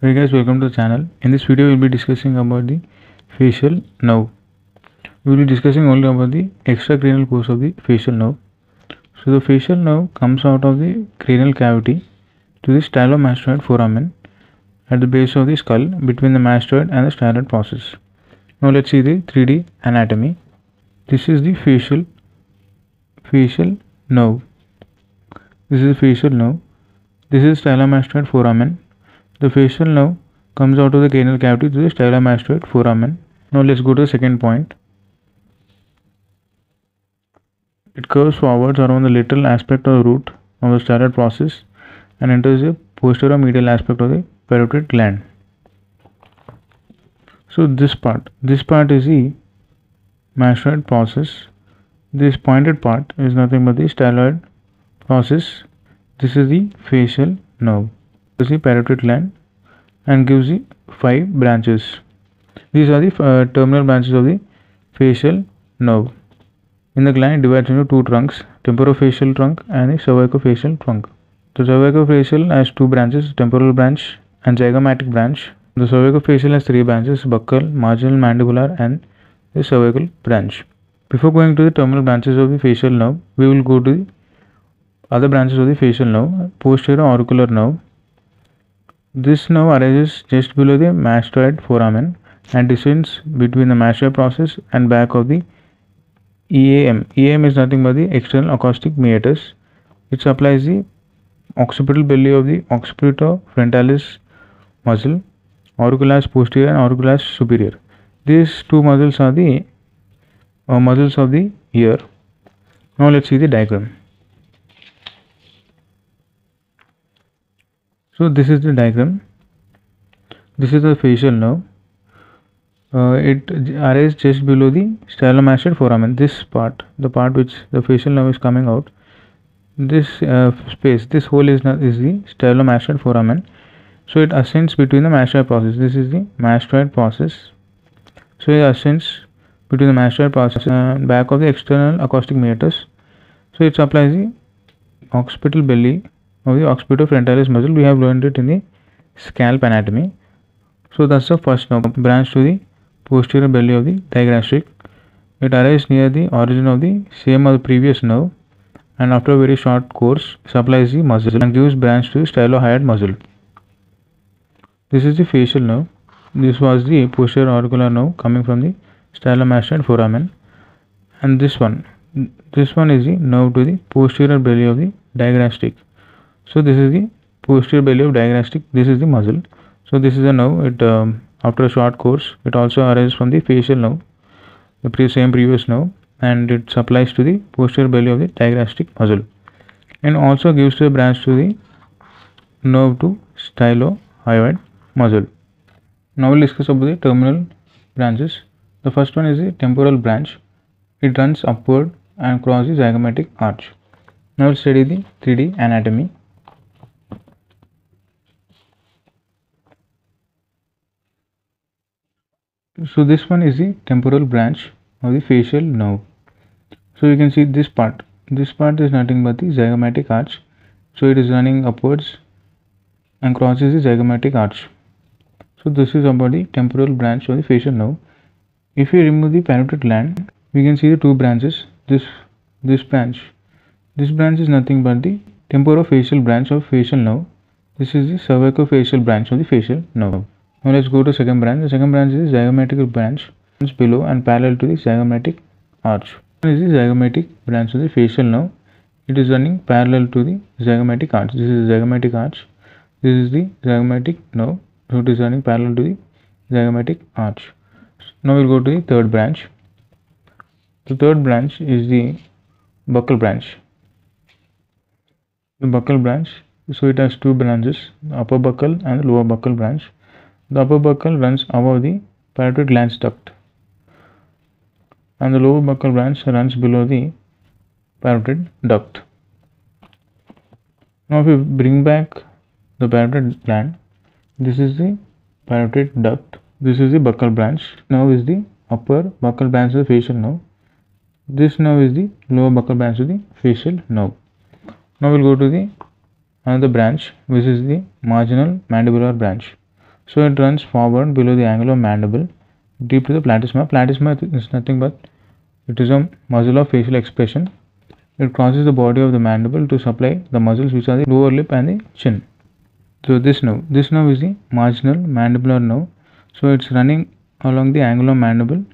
Hey guys, welcome to the channel. In this video, we'll be discussing about the facial nerve. We will be discussing only about the extracranial course of the facial nerve. So the facial nerve comes out of the cranial cavity to the stylomastoid foramen at the base of the skull between the mastoid and the styloid process. Now let's see the 3D anatomy. This is the facial facial nerve. This is the facial nerve. This is stylomastoid foramen. The facial nerve comes out of the cranial cavity through the stylomastoid foramen. Now let's go to the second point. It curves forwards around the lateral aspect of the root of the styloid process and enters the posterior medial aspect of the parotid gland. So this part, this part is the mastoid process. This pointed part is nothing but the styloid process. This is the facial nerve. Is the parotid gland and gives the five branches. These are the uh, terminal branches of the facial nerve. In the gland, it divides into two trunks, temporofacial trunk and the cervicofacial trunk. The cervicofacial has two branches, temporal branch and zygomatic branch. The cervicofacial has three branches, buccal, marginal mandibular and the cervical branch. Before going to the terminal branches of the facial nerve, we will go to the other branches of the facial nerve, posterior auricular nerve. This nerve arises just below the mastoid foramen and descends between the mastoid process and back of the EAM. EAM is nothing but the external acoustic meatus. It supplies the occipital belly of the occipito frontalis muscle, auricularis posterior and auricularis superior. These two muscles are the uh, muscles of the ear. Now let's see the diagram. So this is the diagram. This is the facial nerve. Uh, it arises just below the stylomastoid foramen. This part, the part which the facial nerve is coming out, this uh, space, this hole is not, is the stylomastoid foramen. So it ascends between the mastoid process. This is the mastoid process. So it ascends between the mastoid process and back of the external acoustic meatus. So it supplies the occipital belly of the occipitofrontalis muscle. We have learned it in the scalp anatomy. So that's the first branch to the posterior belly of the digastric. It arises near the origin of the same as the previous nerve and after a very short course supplies the muscle and gives branch to the stylohyoid muscle. This is the facial nerve. This was the posterior auricular nerve coming from the stylomastoid foramen and this one this one is the nerve to the posterior belly of the digastric. So this is the posterior belly of digastric. This is the muscle. So this is a nerve. It um, after a short course, it also arises from the facial nerve, the pre same previous nerve, and it supplies to the posterior belly of the digastric muscle, and also gives the branch to the nerve to stylohyoid muscle. Now we'll discuss about the terminal branches. The first one is the temporal branch. It runs upward and crosses the zygomatic arch. Now we'll study the 3D anatomy. So this one is the temporal branch of the facial nerve. So you can see this part. This part is nothing but the zygomatic arch. So it is running upwards and crosses the zygomatic arch. So this is about the temporal branch of the facial nerve. If we remove the parotid gland, we can see the two branches. This this branch. This branch is nothing but the temporofacial branch of facial nerve. This is the cervicofacial branch of the facial nerve. Now let's go to second branch. The second branch is the zygomatic branch. It's below and parallel to the zygomatic arch. This is the zygomatic branch of the facial nerve. It is running parallel to the zygomatic arch. This is the zygomatic arch. This is the zygomatic nerve. So it is running parallel to the zygomatic arch. Now we'll go to the third branch. The third branch is the buccal branch. The buccal branch, so it has two branches, upper buccal and lower buccal branch. The upper buccal runs above the parotid glands duct and the lower buccal branch runs below the parotid duct. Now if we bring back the parotid gland, this is the parotid duct, this is the buccal branch, now is the upper buccal branch of the facial nerve, this nerve is the lower buccal branch of the facial nerve. Now we'll go to the another branch which is the marginal mandibular branch. So it runs forward below the angle of mandible, deep to the platysma. Platysma is nothing but it is a muscle of facial expression. It crosses the body of the mandible to supply the muscles which are the lower lip and the chin. So this nerve, this nerve is the marginal mandibular nerve. So it's running along the angle of mandible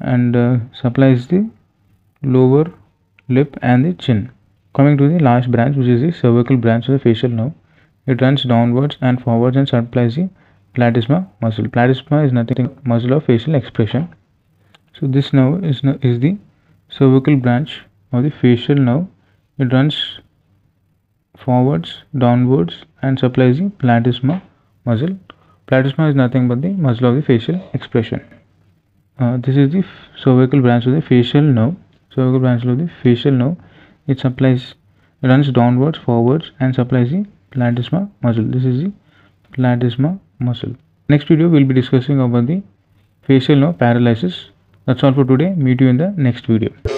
and uh, supplies the lower lip and the chin. Coming to the last branch which is the cervical branch of the facial nerve. It runs downwards and forwards and supplies the platysma muscle. Platysma is nothing muscle of facial expression. So this nerve is, is the cervical branch of the facial nerve. It runs forwards, downwards and supplies the platysma muscle. Platysma is nothing but the muscle of the facial expression. Uh, this is the cervical branch of the facial nerve. Cervical branch of the facial nerve. It supplies, runs downwards, forwards and supplies the platysma muscle. This is the platysma muscle. Next video we will be discussing about the facial nerve paralysis. That's all for today. Meet you in the next video.